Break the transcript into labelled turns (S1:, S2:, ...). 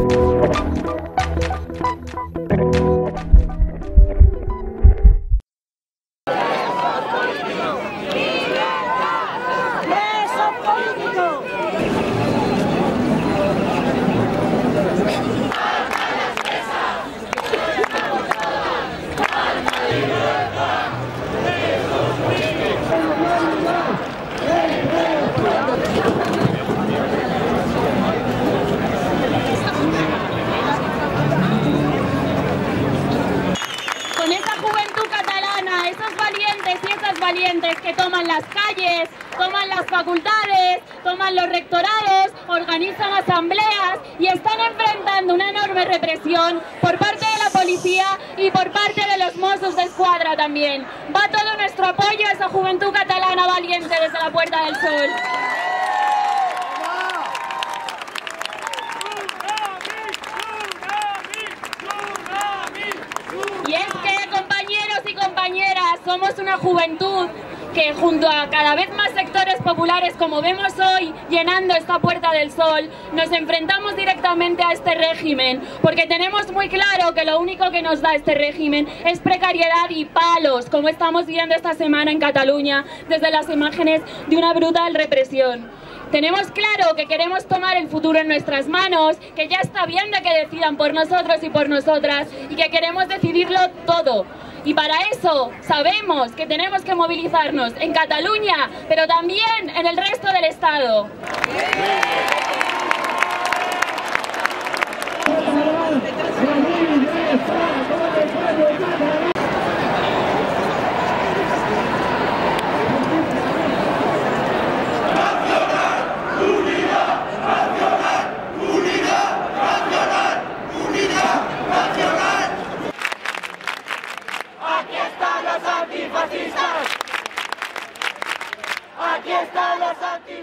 S1: Música esos valientes y esas valientes que toman las calles, toman las facultades, toman los rectorados, organizan asambleas y están enfrentando una enorme represión por parte de la policía y por parte de los Mossos de Escuadra también. Va todo nuestro apoyo a esa juventud catalana valiente desde la Puerta del Sol. Y es que, compañeros y compañeras, somos una juventud que junto a cada vez más sectores populares, como vemos hoy llenando esta Puerta del Sol, nos enfrentamos directamente a este régimen, porque tenemos muy claro que lo único que nos da este régimen es precariedad y palos, como estamos viendo esta semana en Cataluña, desde las imágenes de una brutal represión. Tenemos claro que queremos tomar el futuro en nuestras manos, que ya está bien de que decidan por nosotros y por nosotras y que queremos decidirlo todo. Y para eso sabemos que tenemos que movilizarnos en Cataluña, pero también en el resto del Estado
S2: están los están los antifascistas.